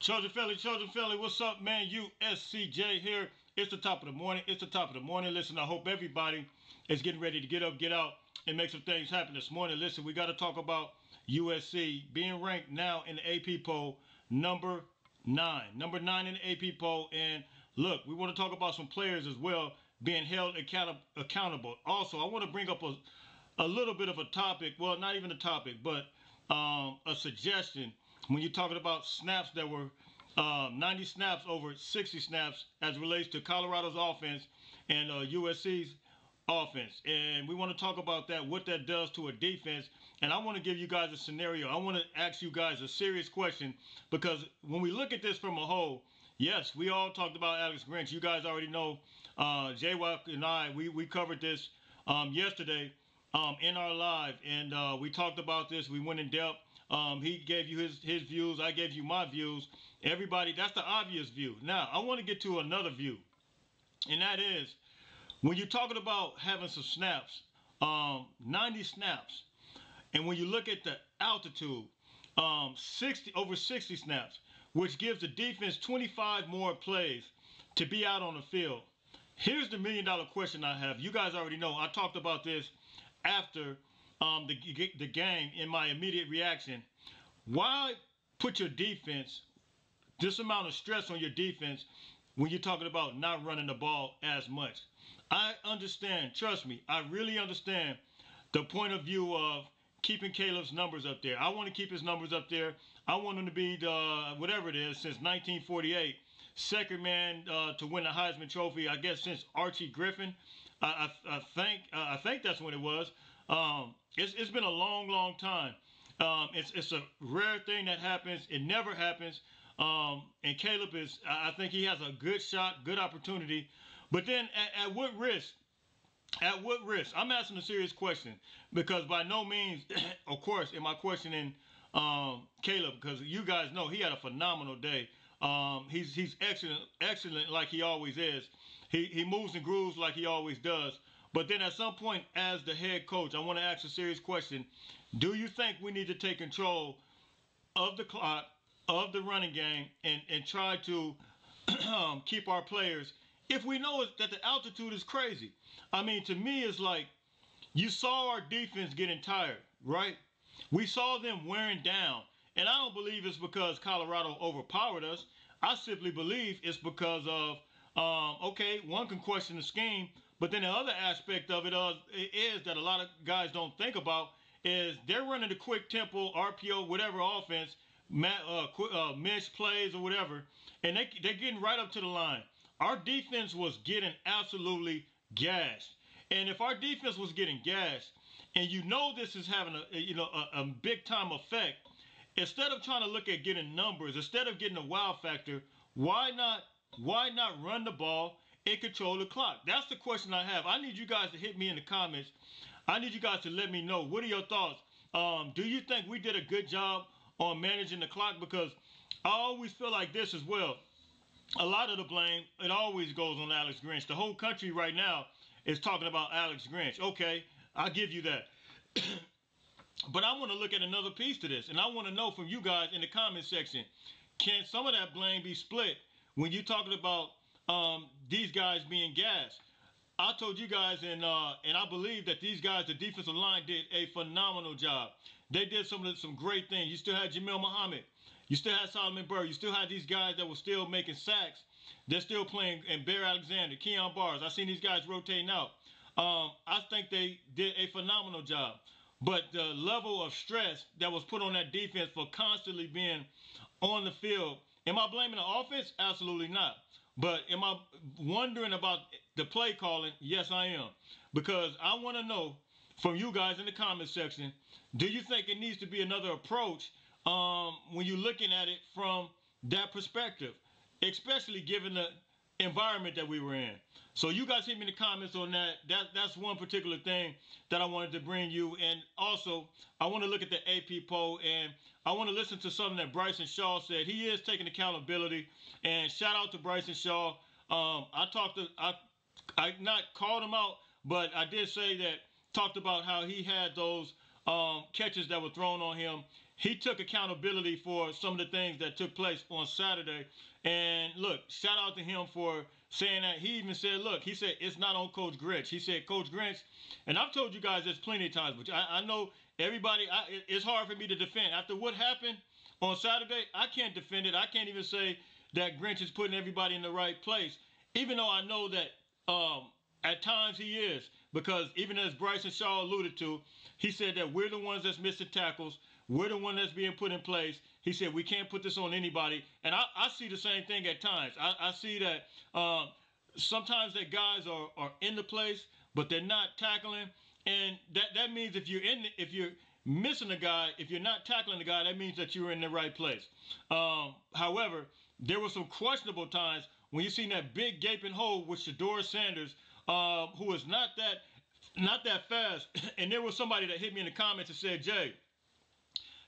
Trojan family, children family, what's up, man? USCJ here. It's the top of the morning. It's the top of the morning. Listen, I hope everybody is getting ready to get up, get out, and make some things happen this morning. Listen, we got to talk about USC being ranked now in the AP poll number nine. Number nine in the AP poll. And look, we want to talk about some players as well being held account- accountable. Also, I want to bring up a, a little bit of a topic. Well, not even a topic, but um, a suggestion when you're talking about snaps that were um, 90 snaps over 60 snaps as relates to Colorado's offense and uh, USC's offense. And we want to talk about that, what that does to a defense. And I want to give you guys a scenario. I want to ask you guys a serious question because when we look at this from a whole, yes, we all talked about Alex Grinch. You guys already know uh, J-Walk and I, we, we covered this um, yesterday um, in our live. And uh, we talked about this. We went in depth. Um, he gave you his, his views. I gave you my views. Everybody, that's the obvious view. Now, I want to get to another view. And that is, when you're talking about having some snaps, um, 90 snaps, and when you look at the altitude, um, 60 over 60 snaps, which gives the defense 25 more plays to be out on the field. Here's the million dollar question I have. You guys already know. I talked about this after um, the, the game in my immediate reaction. Why put your defense, this amount of stress on your defense when you're talking about not running the ball as much? I understand, trust me, I really understand the point of view of keeping Caleb's numbers up there. I want to keep his numbers up there. I want him to be the whatever it is since 1948, second man uh, to win the Heisman Trophy. I guess since Archie Griffin. I, I, I think uh, I think that's when it was. Um, it's, it's been a long, long time. Um, it's, it's a rare thing that happens. It never happens. Um, and Caleb is, I think he has a good shot, good opportunity. But then at, at what risk? At what risk? I'm asking a serious question because by no means, of course, am I questioning um, Caleb because you guys know he had a phenomenal day. Um, he's he's excellent, excellent like he always is. He he moves and grooves like he always does. But then at some point, as the head coach, I want to ask a serious question. Do you think we need to take control of the clock, of the running game, and, and try to um, keep our players if we know that the altitude is crazy? I mean, to me, it's like you saw our defense getting tired, right? We saw them wearing down. And I don't believe it's because Colorado overpowered us. I simply believe it's because of, um, okay, one can question the scheme, but then the other aspect of it uh, is that a lot of guys don't think about is they're running the quick tempo, RPO, whatever offense, uh, uh, mesh plays or whatever, and they, they're getting right up to the line. Our defense was getting absolutely gashed. And if our defense was getting gashed, and you know this is having a you know a, a big time effect, instead of trying to look at getting numbers, instead of getting a wow factor, why not why not run the ball and control the clock? That's the question I have. I need you guys to hit me in the comments. I need you guys to let me know. What are your thoughts? Um, do you think we did a good job on managing the clock? Because I always feel like this as well. A lot of the blame, it always goes on Alex Grinch. The whole country right now is talking about Alex Grinch. Okay, I'll give you that. but I want to look at another piece to this, and I want to know from you guys in the comment section, can some of that blame be split when you're talking about um, these guys being gassed. I told you guys, and uh, and I believe that these guys, the defensive line, did a phenomenal job. They did some of the, some great things. You still had Jamil Muhammad. You still had Solomon Byrd. You still had these guys that were still making sacks. They're still playing, and Bear Alexander, Kyon Barrs. I seen these guys rotating out. Um, I think they did a phenomenal job. But the level of stress that was put on that defense for constantly being on the field, am I blaming the offense? Absolutely not. But am I wondering about the play calling? Yes, I am. Because I want to know from you guys in the comment section, do you think it needs to be another approach um, when you're looking at it from that perspective? Especially given the environment that we were in. So you guys hit me in the comments on that. That that's one particular thing that I wanted to bring you. And also, I want to look at the AP poll and I want to listen to something that Bryson Shaw said. He is taking accountability. And shout out to Bryson Shaw. Um, I talked to I I not called him out, but I did say that talked about how he had those um, catches that were thrown on him. he took accountability for some of the things that took place on Saturday. And look, shout out to him for saying that. He even said, look, he said it's not on Coach Grinch. He said, Coach Grinch, and I've told you guys this plenty of times, but I, I know everybody, I, it's hard for me to defend. After what happened on Saturday, I can't defend it. I can't even say that Grinch is putting everybody in the right place, even though I know that um, at times he is. Because even as Bryson Shaw alluded to, he said that we're the ones that's missing tackles. We're the one that's being put in place. He said we can't put this on anybody. And I, I see the same thing at times. I, I see that um, sometimes that guys are, are in the place, but they're not tackling. And that, that means if you're in the, if you're missing a guy, if you're not tackling the guy, that means that you're in the right place. Um, however, there were some questionable times when you seen that big gaping hole with Shedeur Sanders, uh, who is not that not that fast. And there was somebody that hit me in the comments and said, Jay,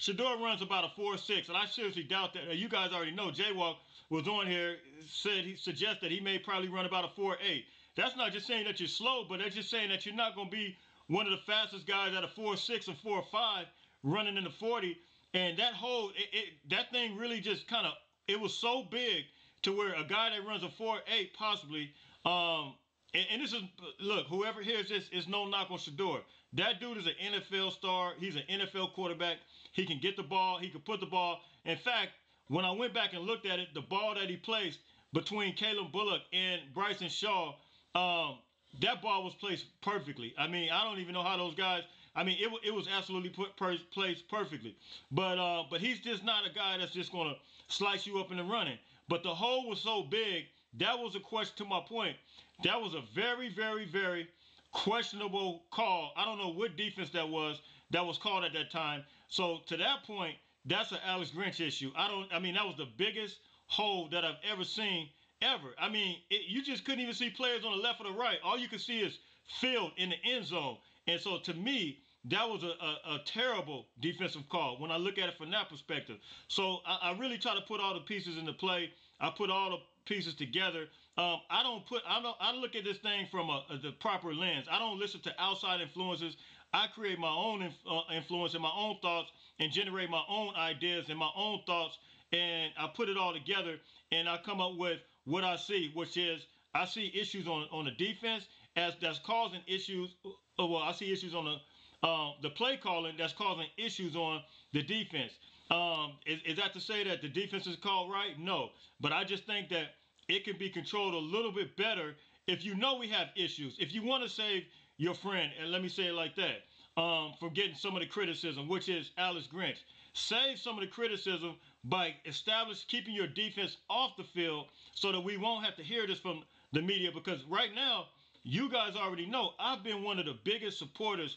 Shedeur runs about a 4-6, and I seriously doubt that. You guys already know Jaywalk was on here, said he suggested he may probably run about a 4-8. That's not just saying that you're slow, but that's just saying that you're not going to be one of the fastest guys at a 4-6 or 4-5 running in the 40. And that whole, it, it, that thing really just kind of, it was so big to where a guy that runs a 4-8 possibly, um, and, and, this is look, whoever hears this is no knock on Shedeur. That dude is an NFL star. He's an NFL quarterback. He can get the ball. He can put the ball. In fact, when I went back and looked at it, the ball that he placed between Calen Bullock and Bryson Shaw, um, that ball was placed perfectly. I mean, I don't even know how those guys. I mean, it, it was absolutely put per, placed perfectly. But uh, but he's just not a guy that's just gonna slice you up in the running. But the hole was so big. That was a question to my point. That was a very, very, very questionable call. I don't know what defense that was that was called at that time. So to that point, that's an Alex Grinch issue. I don't. I mean, that was the biggest hole that I've ever seen ever. I mean, it, you just couldn't even see players on the left or the right. All you could see is field in the end zone. And so to me, that was a, a, a, terrible defensive call when I look at it from that perspective. So I, I, really try to put all the pieces into play. I put all the pieces together. Um, I don't put I don't I look at this thing from a, a, the proper lens. I don't listen to outside influences. I create my own inf- uh, influence and my own thoughts and generate my own ideas and my own thoughts and I put it all together and I come up with what I see, which is I see issues on on the defense as that's causing issues. Uh, well, I see issues on the uh, the play calling that's causing issues on the defense. Um, is, is that to say that the defense is called right? No, but I just think that it can be controlled a little bit better if you know we have issues. If you want to save your friend, and let me say it like that, um, from getting some of the criticism, which is Alex Grinch, save some of the criticism by establish keeping your defense off the field so that we won't have to hear this from the media. Because right now, you guys already know I've been one of the biggest supporters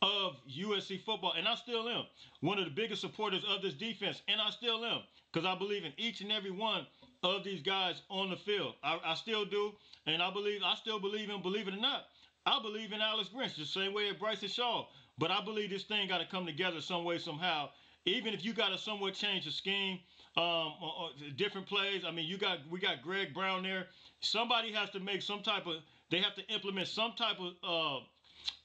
of USC football, and I still am one of the biggest supporters of this defense, and I still am because I believe in each and every one of these guys on the field. I, I, still do, and I believe I still believe in, believe it or not, I believe in Alex Grinch the same way as Bryson Shaw. But I believe this thing got to come together some way somehow. Even if you got to somewhat change the scheme, um, or, or different plays. I mean, you got we got Greg Brown there. Somebody has to make some type of. They have to implement some type of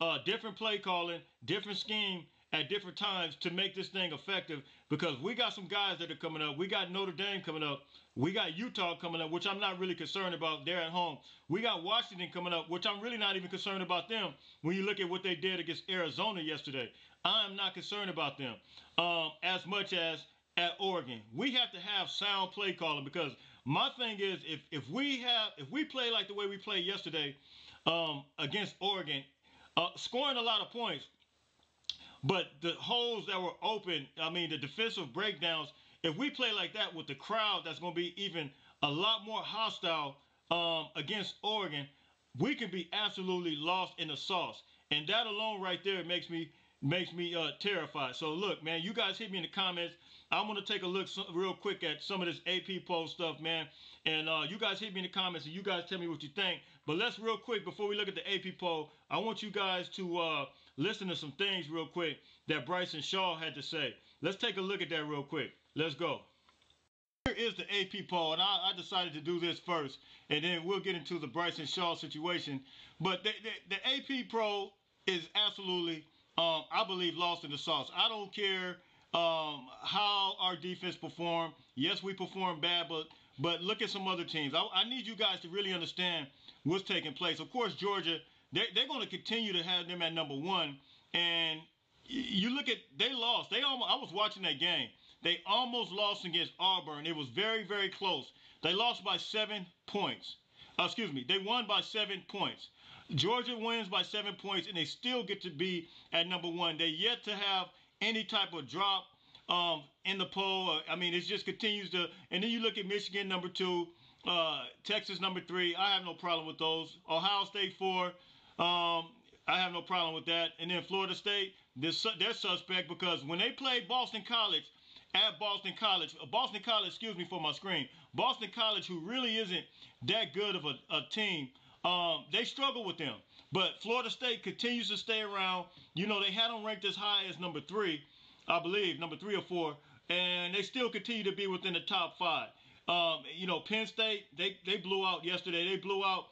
uh, uh, different play calling, different scheme at different times to make this thing effective because we got some guys that are coming up. We got Notre Dame coming up. We got Utah coming up, which I'm not really concerned about. They're at home. We got Washington coming up, which I'm really not even concerned about them when you look at what they did against Arizona yesterday. I'm not concerned about them um, as much as at Oregon. We have to have sound play calling because my thing is if, if we have if we play like the way we played yesterday um, against Oregon, uh, scoring a lot of points, but the holes that were open, I mean, the defensive breakdowns, if we play like that with the crowd, that's going to be even a lot more hostile um, against Oregon. We can be absolutely lost in the sauce. And that alone right there makes me makes me uh, terrified. So look, man, you guys hit me in the comments. I'm gonna take a look so, real quick at some of this AP poll stuff, man. And uh, you guys hit me in the comments and you guys tell me what you think. But let's real quick before we look at the AP poll, I want you guys to uh, listen to some things real quick that Bryson Shaw had to say. Let's take a look at that real quick. Let's go. Here is the AP poll, and I, I decided to do this first, and then we'll get into the Bryson Shaw situation. But the, the, the AP poll is absolutely, um, I believe, lost in the sauce. I don't care um, how our defense performed. Yes, we performed bad, but but look at some other teams. I, I need you guys to really understand what's taking place. Of course, Georgia, they, they're going to continue to have them at number one. And you look at they lost. They almost. I was watching that game. They almost lost against Auburn. It was very very close. They lost by seven points. Uh, excuse me. They won by seven points. Georgia wins by seven points, and they still get to be at number one. They yet to have any type of drop um, in the poll. I mean, it just continues to. And then you look at Michigan number two, uh, Texas number three. I have no problem with those. Ohio State four. Um, I have no problem with that. And then Florida State, they're, they're suspect because when they played Boston College at Boston College, uh, Boston College, excuse me for my screen, Boston College, who really isn't that good of a, a team, um, they struggle with them. But Florida State continues to stay around. You know, they had them ranked as high as number three, I believe, number three or four, and they still continue to be within the top five. Um, you know, Penn State, they, they blew out yesterday. They blew out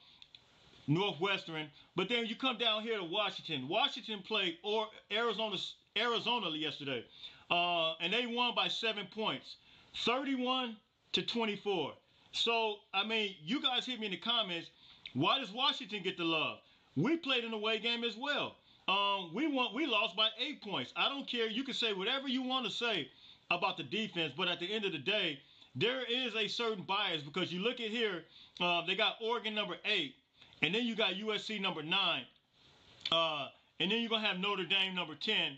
Northwestern. But then you come down here to Washington. Washington played or Arizona Arizona yesterday, uh, and they won by seven points, 31 to 24. So I mean, you guys hit me in the comments. Why does Washington get the love? We played an away game as well. Um, we won. We lost by eight points. I don't care. You can say whatever you want to say about the defense, but at the end of the day, there is a certain bias because you look at here. Uh, they got Oregon number eight. And then you got USC number nine. Uh, and then you're going to have Notre Dame number 10.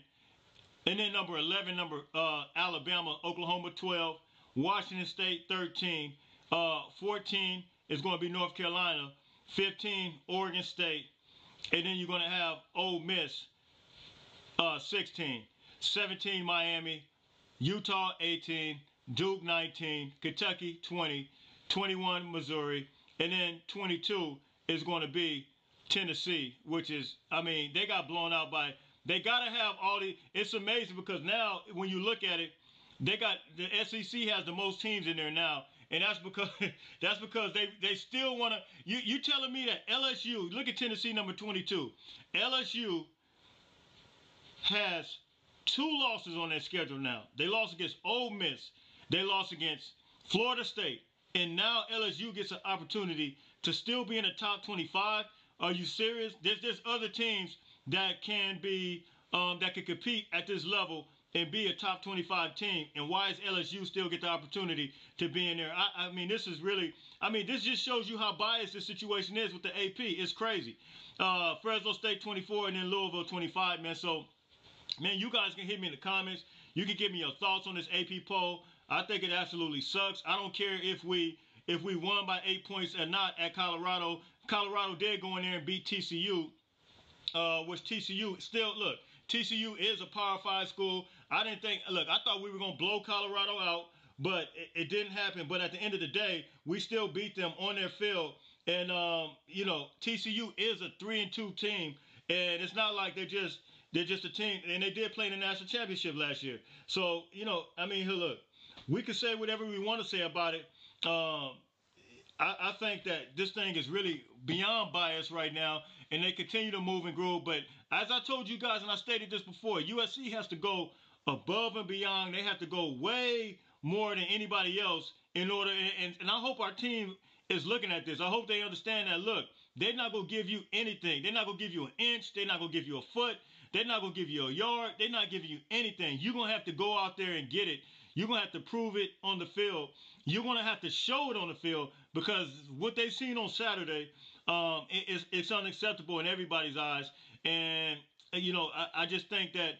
And then number 11, number uh, Alabama, Oklahoma 12, Washington State 13. Uh, 14 is going to be North Carolina. 15, Oregon State. And then you're going to have Ole Miss uh, 16. 17, Miami. Utah 18. Duke 19. Kentucky 20. 21, Missouri. And then 22 is going to be Tennessee, which is, I mean, they got blown out by. They got to have all the. It's amazing because now when you look at it, they got the SEC has the most teams in there now, and that's because that's because they they still want to. You you telling me that LSU? Look at Tennessee number 22. LSU has two losses on their schedule now. They lost against Ole Miss. They lost against Florida State. And now LSU gets an opportunity to still be in the top 25? Are you serious? There's there's other teams that can be um, that can compete at this level and be a top 25 team. And why is LSU still get the opportunity to be in there? I, I mean, this is really, I mean, this just shows you how biased the situation is with the AP. It's crazy. Uh, Fresno State 24 and then Louisville 25, man. So, man, you guys can hit me in the comments. You can give me your thoughts on this AP poll. I think it absolutely sucks. I don't care if we if we won by eight points or not at Colorado. Colorado did go in there and beat TCU, uh, which TCU still look. TCU is a Power Five school. I didn't think. Look, I thought we were gonna blow Colorado out, but it, it didn't happen. But at the end of the day, we still beat them on their field. And um, you know, TCU is a three and two team, and it's not like they're just they're just a team. And they did play in the national championship last year. So you know, I mean, look, we can say whatever we want to say about it. Um, I, I, think that this thing is really beyond bias right now, and they continue to move and grow. But as I told you guys, and I stated this before, USC has to go above and beyond. They have to go way more than anybody else in order. And, and I hope our team is looking at this. I hope they understand that. Look, they're not gonna give you anything. They're not gonna give you an inch. They're not gonna give you a foot. They're not gonna give you a yard. They're not giving you anything. You're gonna have to go out there and get it. You're going to have to prove it on the field. You're going to have to show it on the field because what they've seen on Saturday um, is it's unacceptable in everybody's eyes. And, you know, I, I just think that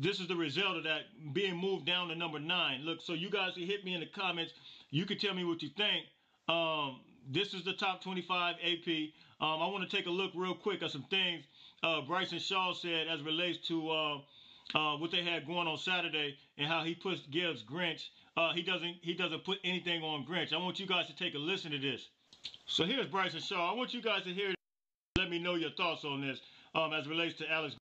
this is the result of that being moved down to number nine. Look, so you guys can hit me in the comments. You can tell me what you think. Um, this is the top 25 AP. Um, I want to take a look real quick at some things uh, Bryson Shaw said as relates to uh, uh, what they had going on Saturday and how he puts gives Grinch. Uh, he doesn't he doesn't put anything on Grinch. I want you guys to take a listen to this. So here's Bryson Shaw. I want you guys to hear. Let me know your thoughts on this um, as relates to Alex.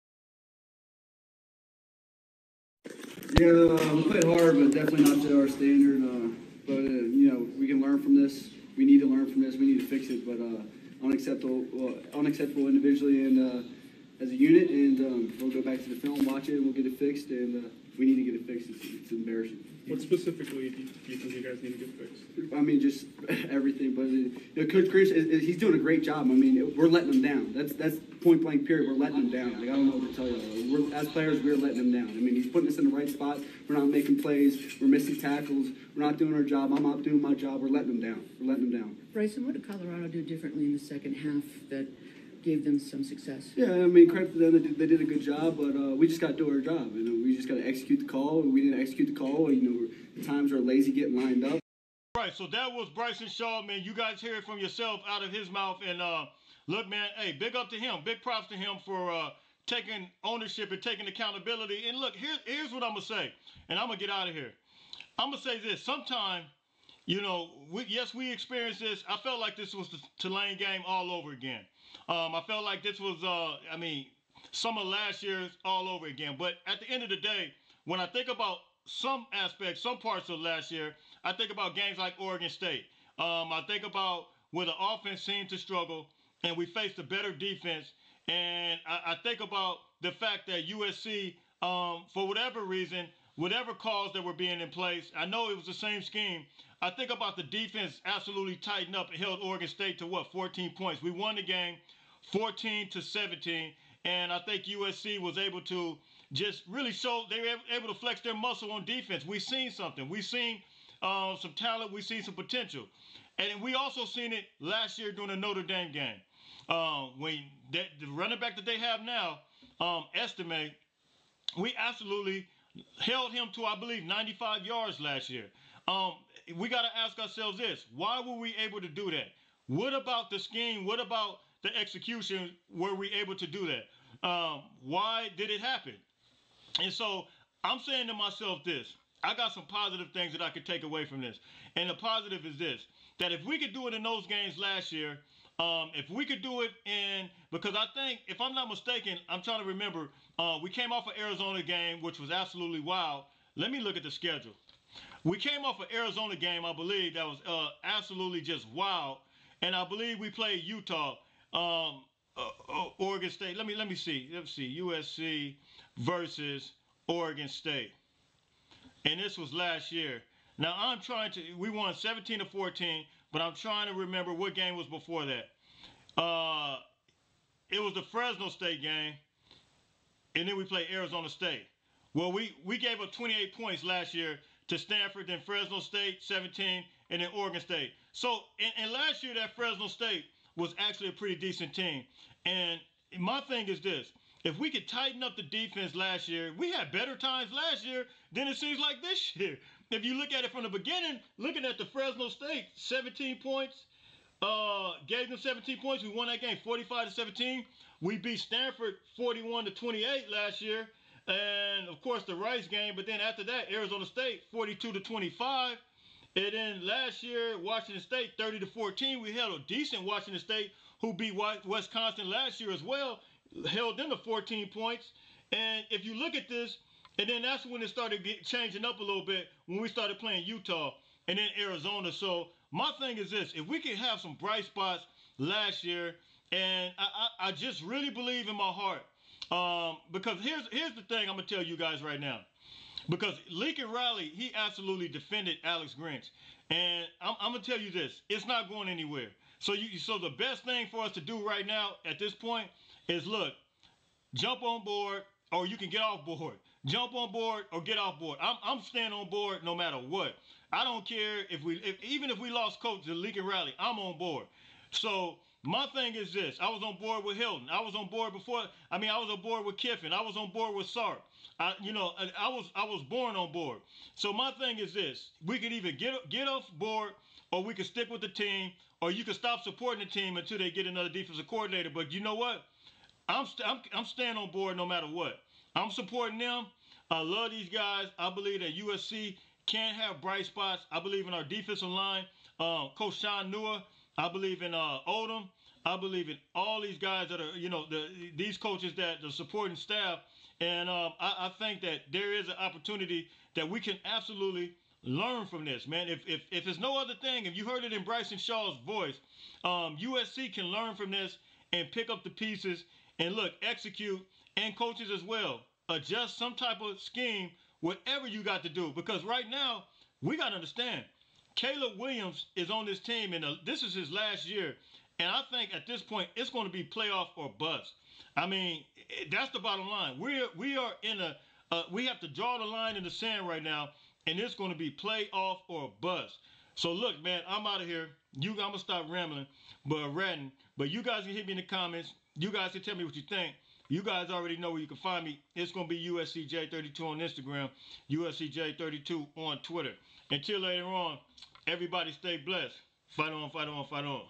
Yeah, uh, we played hard, but definitely not to our standard. Uh, but uh, you know, we can learn from this. We need to learn from this. We need to fix it. But unacceptable, unacceptable individually and as a unit, and um, we'll go back to the film, watch it, and we'll get it fixed, and uh, we need to get it fixed. It's, it's embarrassing. What specifically do you, do you think you guys need to get fixed? I mean, just everything. But you know, Coach Grinch, is- is- he's doing a great job. I mean, we're letting them down. That's that's point blank. Period. We're letting them down. Like I don't know what to tell you. We're, as players, we're letting them down. I mean, he's putting us in the right spot. We're not making plays. We're missing tackles. We're not doing our job. I'm not doing my job. We're letting them down. We're letting him down. Bryson, what did Colorado do differently in the second half that gave them some success? Yeah, I mean, credit to them. They did, they did a good job, but uh, we just got to do our job. You know, we just got to execute the call. We didn't execute the call. You know, the times are lazy getting lined up. Right, so that was Bryson Shaw, man. You guys hear it from yourself out of his mouth. And uh, look, man, hey, big up to him. Big props to him for uh, taking ownership and taking accountability. And look, here, here's what I'm going to say. And I'm going to get out of here. I'm going to say this. Sometime, you know, we, yes, we experienced this. I felt like this was the Tulane game all over again. Um, I felt like this was, uh, I mean, some of last year's all over again. But at the end of the day, when I think about some aspects, some parts of last year, I think about games like Oregon State. Um, I think about where the offense seemed to struggle and we faced a better defense. And I, I think about the fact that USC, um, for whatever reason, whatever calls that were being in place, I know it was the same scheme. I think about the defense absolutely tightened up and held Oregon State to what, 14 points. We won the game 14 to 17. And I think USC was able to just really show they were able to flex their muscle on defense. We've seen something. We've seen uh, some talent. We've seen some potential. And we also seen it last year during the Notre Dame game. Um, when that, the running back that they have now, um, Estime, we absolutely held him to, I believe, 95 yards last year. Um, we got to ask ourselves this why were we able to do that? What about the scheme? What about the execution? Were we able to do that? Um, why did it happen? And so I'm saying to myself this I got some positive things that I could take away from this. And the positive is this that if we could do it in those games last year, um, if we could do it in, because I think, if I'm not mistaken, I'm trying to remember, uh, we came off an Arizona game, which was absolutely wild. Let me look at the schedule. We came off an Arizona game, I believe, that was uh, absolutely just wild. And I believe we played Utah, um, uh, uh, Oregon State. Let me let me see. Let me see. USC versus Oregon State. And this was last year. Now I'm trying to. We won 17 to 14, but I'm trying to remember what game was before that. Uh, it was the Fresno State game, and then we played Arizona State. Well, we we gave up 28 points last year to Stanford, then Fresno State 17, and then Oregon State. So, and, and last year that Fresno State was actually a pretty decent team. And my thing is this: if we could tighten up the defense last year, we had better times last year than it seems like this year. If you look at it from the beginning, looking at the Fresno State, 17 points, uh, gave them 17 points. We won that game 45 to 17. We beat Stanford 41 to 28 last year. And of course the Rice game, but then after that, Arizona State 42 to 25. And then last year, Washington State 30 to 14. We held a decent Washington State who beat Wisconsin last year as well, held them to 14 points. And if you look at this, and then that's when it started get, changing up a little bit when we started playing Utah and then Arizona. So my thing is this: if we can have some bright spots last year, and I, I, I just really believe in my heart, um, because here's here's the thing I'm gonna tell you guys right now. Because Lincoln Riley, he absolutely defended Alex Grinch, and I'm, I'm gonna tell you this: it's not going anywhere. So you, so the best thing for us to do right now at this point is look, jump on board, or you can get off board. Jump on board or get off board. I'm, I'm staying on board no matter what. I don't care if we, if, even if we lost coach to Lincoln Riley, I'm on board. So my thing is this: I was on board with Helton. I was on board before. I mean, I was on board with Kiffin. I was on board with Sark. I, you know, I, I was I was born on board. So my thing is this: we could either get get off board, or we could stick with the team, or you could stop supporting the team until they get another defensive coordinator. But you know what? I'm st- I'm, I'm staying on board no matter what. I'm supporting them. I love these guys. I believe that USC can have bright spots. I believe in our defensive line. Uh, Coach Shaun Nua. I believe in uh, Odom. I believe in all these guys that are, you know, the, these coaches that the supporting staff. And um, I, I think that there is an opportunity that we can absolutely learn from this, man. If, if, if it's no other thing, if you heard it in Bryson Shaw's voice, um, USC can learn from this and pick up the pieces and look, execute, and coaches as well. Adjust some type of scheme whatever you got to do. Because right now, we got to understand, Caleb Williams is on this team, and this is his last year. And I think at this point, it's going to be playoff or bust. I mean, that's the bottom line. We're we are in a uh, we have to draw the line in the sand right now, and it's going to be playoff or bust. So look, man, I'm out of here. You, I'm gonna stop rambling, but ranting. But you guys can hit me in the comments. You guys can tell me what you think. You guys already know where you can find me. It's gonna be USCJ32 on Instagram, USCJ32 on Twitter. Until later on, everybody stay blessed. Fight on, fight on, fight on.